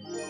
Yeah.